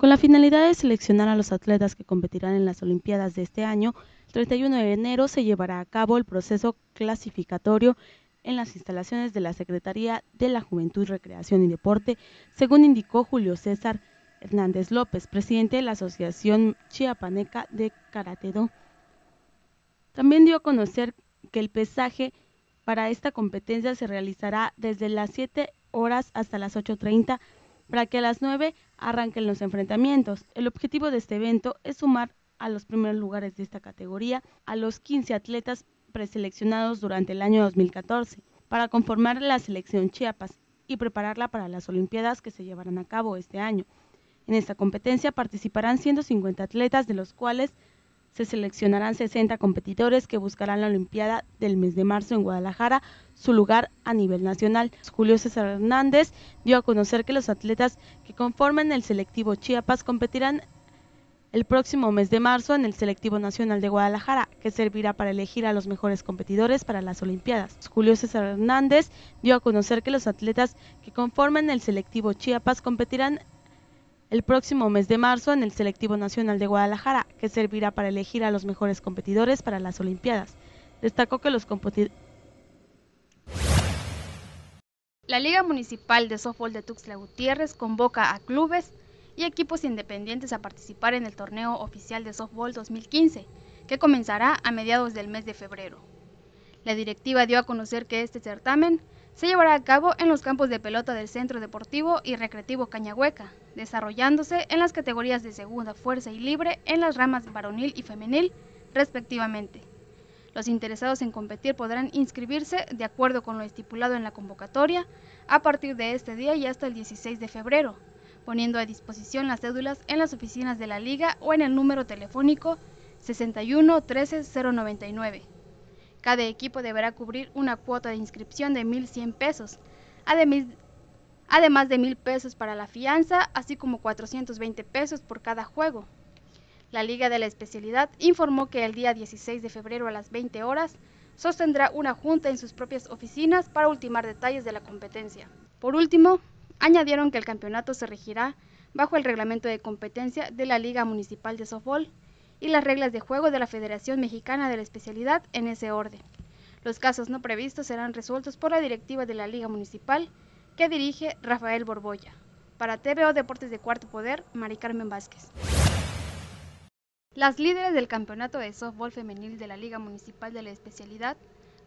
Con la finalidad de seleccionar a los atletas que competirán en las Olimpiadas de este año, el 31 de enero se llevará a cabo el proceso clasificatorio en las instalaciones de la Secretaría de la Juventud, Recreación y Deporte, según indicó Julio César Hernández López, presidente de la Asociación Chiapaneca de Karatedo. También dio a conocer que el pesaje para esta competencia se realizará desde las 7 horas hasta las 8.30 para que a las 9 arranquen los enfrentamientos. El objetivo de este evento es sumar a los primeros lugares de esta categoría a los 15 atletas preseleccionados durante el año 2014 para conformar la selección Chiapas y prepararla para las Olimpiadas que se llevarán a cabo este año. En esta competencia participarán 150 atletas, de los cuales se seleccionarán 60 competidores que buscarán la Olimpiada del mes de marzo en Guadalajara, su lugar a nivel nacional. Julio César Hernández dio a conocer que los atletas que conforman el selectivo Chiapas competirán el próximo mes de marzo en el selectivo nacional de Guadalajara, que servirá para elegir a los mejores competidores para las Olimpiadas. Julio César Hernández dio a conocer que los atletas que conforman el selectivo Chiapas competirán el próximo mes de marzo en el Selectivo Nacional de Guadalajara, que servirá para elegir a los mejores competidores para las Olimpiadas. Destacó que los competidores la Liga Municipal de Softball de Tuxtla Gutiérrez convoca a clubes y equipos independientes a participar en el torneo oficial de softball 2015, que comenzará a mediados del mes de febrero. La directiva dio a conocer que este certamen se llevará a cabo en los campos de pelota del Centro Deportivo y Recreativo Cañahueca, desarrollándose en las categorías de segunda fuerza y libre en las ramas varonil y femenil, respectivamente. Los interesados en competir podrán inscribirse de acuerdo con lo estipulado en la convocatoria a partir de este día y hasta el 16 de febrero, poniendo a disposición las cédulas en las oficinas de la liga o en el número telefónico 61 13 099. Cada equipo deberá cubrir una cuota de inscripción de 1.100 pesos, además de 1.000 pesos para la fianza, así como 420 pesos por cada juego. La Liga de la Especialidad informó que el día 16 de febrero a las 20 horas sostendrá una junta en sus propias oficinas para ultimar detalles de la competencia. Por último, añadieron que el campeonato se regirá bajo el reglamento de competencia de la Liga Municipal de Softball y las reglas de juego de la Federación Mexicana de la Especialidad en ese orden. Los casos no previstos serán resueltos por la directiva de la Liga Municipal que dirige Rafael Borbolla. Para TVO Deportes de Cuarto Poder, Mari Carmen Vázquez. Las líderes del campeonato de softball femenil de la Liga Municipal de la Especialidad,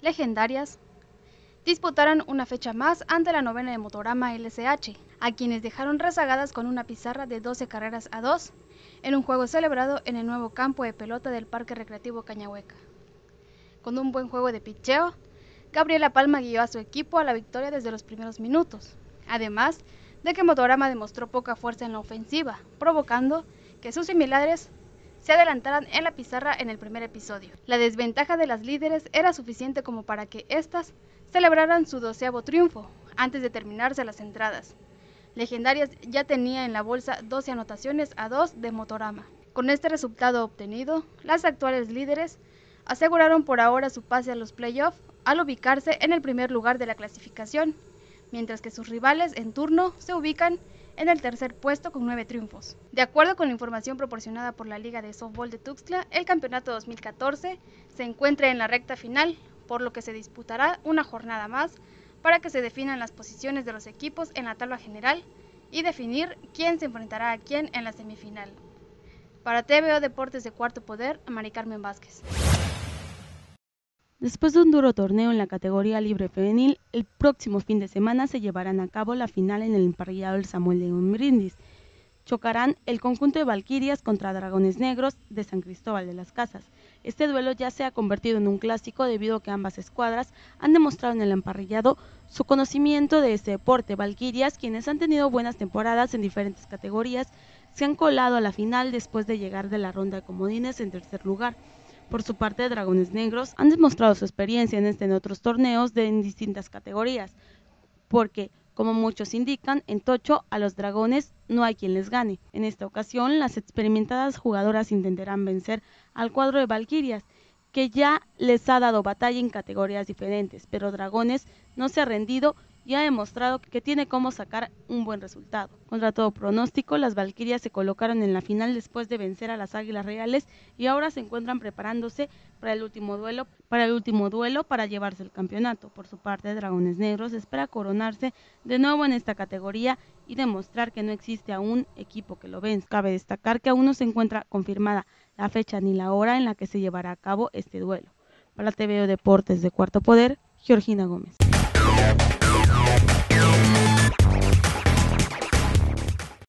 legendarias, disputaron una fecha más ante la novena de Motorama LCH, a quienes dejaron rezagadas con una pizarra de 12 carreras a 2 en un juego celebrado en el nuevo campo de pelota del Parque Recreativo Cañahueca. Con un buen juego de picheo, Gabriela Palma guió a su equipo a la victoria desde los primeros minutos, además de que Motorama demostró poca fuerza en la ofensiva, provocando que sus similares se adelantaran en la pizarra en el primer episodio. La desventaja de las líderes era suficiente como para que éstas celebraran su doceavo triunfo antes de terminarse las entradas, Legendarias ya tenía en la bolsa 12 anotaciones a 2 de Motorama. Con este resultado obtenido, las actuales líderes aseguraron por ahora su pase a los playoffs al ubicarse en el primer lugar de la clasificación, mientras que sus rivales en turno se ubican en el tercer puesto con nueve triunfos. De acuerdo con la información proporcionada por la Liga de Softball de Tuxtla, el campeonato 2014 se encuentra en la recta final, por lo que se disputará una jornada más para que se definan las posiciones de los equipos en la tabla general y definir quién se enfrentará a quién en la semifinal. Para TVO Deportes de Cuarto Poder, Mari Carmen Vázquez. Después de un duro torneo en la categoría libre femenil, el próximo fin de semana se llevarán a cabo la final en el emparrillado del Samuel León Brindis. Chocarán el conjunto de Valquirias contra Dragones Negros de San Cristóbal de las Casas. Este duelo ya se ha convertido en un clásico debido a que ambas escuadras han demostrado en el emparrillado su conocimiento de este deporte. Valquirias, quienes han tenido buenas temporadas en diferentes categorías, se han colado a la final después de llegar de la ronda de comodines en tercer lugar. Por su parte, Dragones Negros han demostrado su experiencia en este otros torneos de en distintas categorías, porque como muchos indican, en Tocho a los dragones no hay quien les gane. En esta ocasión, las experimentadas jugadoras intentarán vencer al cuadro de Valquirias, que ya les ha dado batalla en categorías diferentes, pero Dragones no se ha rendido y ha demostrado que tiene cómo sacar un buen resultado. Contra todo pronóstico, las Valquirias se colocaron en la final después de vencer a las Águilas Reales y ahora se encuentran preparándose para el último duelo, para el último duelo para llevarse el campeonato. Por su parte, Dragones Negros espera coronarse de nuevo en esta categoría y demostrar que no existe aún equipo que lo vence. Cabe destacar que aún no se encuentra confirmada la fecha ni la hora en la que se llevará a cabo este duelo. Para TVO Deportes de Cuarto Poder, Georgina Gómez.